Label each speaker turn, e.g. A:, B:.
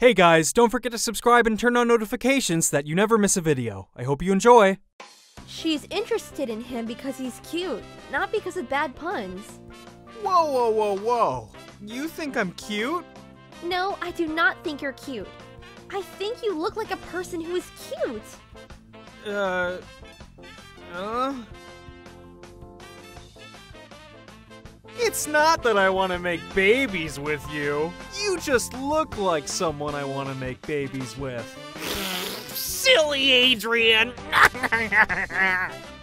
A: Hey guys, don't forget to subscribe and turn on notifications so that you never miss a video. I hope you enjoy.
B: She's interested in him because he's cute, not because of bad puns.
A: Whoa, whoa, whoa, whoa. You think I'm cute?
B: No, I do not think you're cute. I think you look like a person who is cute.
A: Uh. Uh. It's not that I want to make babies with you. You just look like someone I want to make babies with.
C: Silly Adrien!